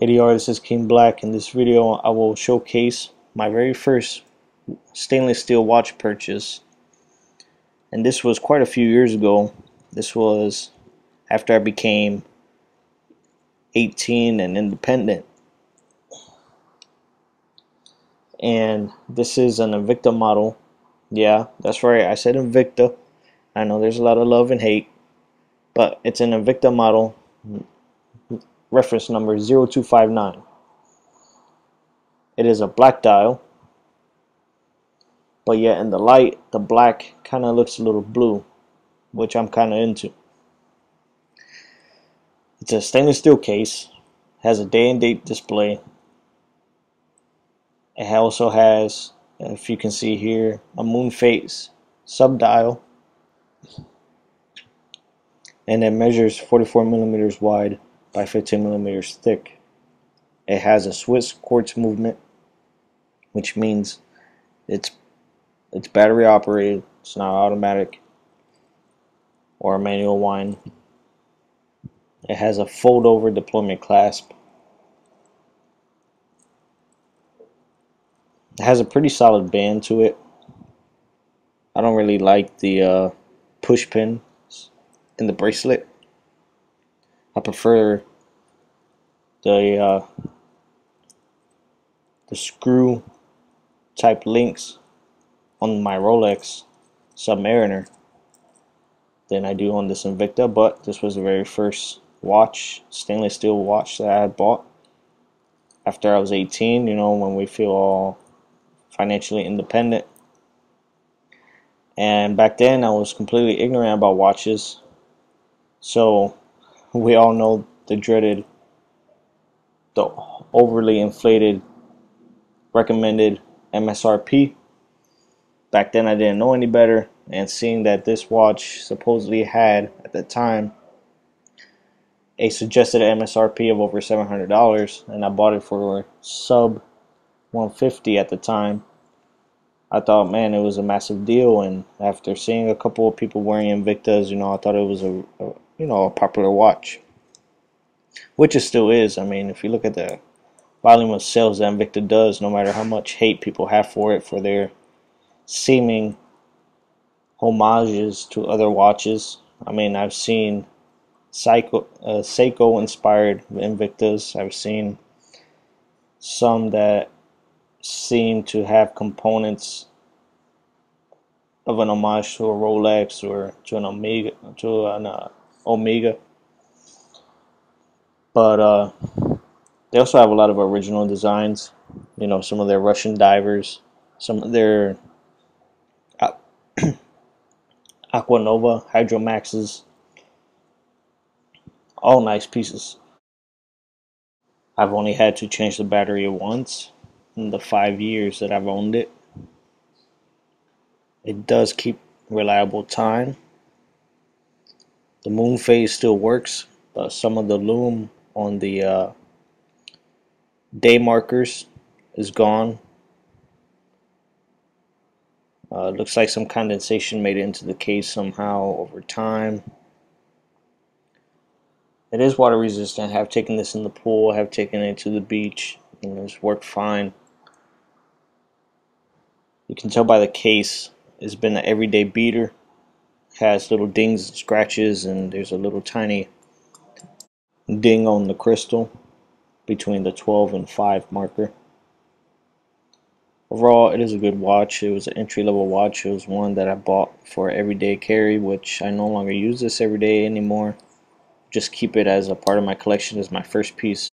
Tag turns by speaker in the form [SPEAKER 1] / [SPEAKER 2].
[SPEAKER 1] ADR, this is King Black. In this video, I will showcase my very first stainless steel watch purchase. And this was quite a few years ago. This was after I became 18 and independent. And this is an Invicta model. Yeah, that's right. I said Invicta. I know there's a lot of love and hate. But it's an Invicta model reference number 0259. It is a black dial, but yet in the light, the black kind of looks a little blue, which I'm kind of into. It's a stainless steel case, has a day and date display. It also has, if you can see here, a moon phase sub dial, and it measures 44 millimeters wide by 15 millimeters thick. It has a Swiss quartz movement, which means it's it's battery operated. It's not automatic or a manual wind. It has a fold over deployment clasp. It has a pretty solid band to it. I don't really like the uh, push pin in the bracelet. I prefer the uh, the screw type links on my Rolex Submariner than I do on this Invicta but this was the very first watch stainless steel watch that I had bought after I was 18 you know when we feel all financially independent. And back then I was completely ignorant about watches. So we all know the dreaded, the overly inflated recommended MSRP. Back then I didn't know any better and seeing that this watch supposedly had at the time a suggested MSRP of over $700 and I bought it for sub 150 at the time. I thought, man, it was a massive deal, and after seeing a couple of people wearing Invictas, you know, I thought it was a, a you know, a popular watch. Which it still is. I mean, if you look at the volume of sales that Invicta does, no matter how much hate people have for it, for their seeming homages to other watches. I mean, I've seen Psycho, uh, Seiko inspired Invictas. I've seen some that seem to have components of an homage to a Rolex or to an Omega, to an uh, Omega. But uh, they also have a lot of original designs. You know, some of their Russian divers, some of their Aquanova Hydromaxes. All nice pieces. I've only had to change the battery once in the five years that I've owned it. It does keep reliable time. The moon phase still works, but some of the lume on the uh, day markers is gone. Uh, looks like some condensation made it into the case somehow over time. It is water resistant. I have taken this in the pool, I have taken it to the beach, and it's worked fine. You can tell by the case, it's been an everyday beater has little dings and scratches and there's a little tiny ding on the crystal between the 12 and 5 marker. Overall, it is a good watch. It was an entry-level watch. It was one that I bought for everyday carry, which I no longer use this every day anymore. Just keep it as a part of my collection as my first piece.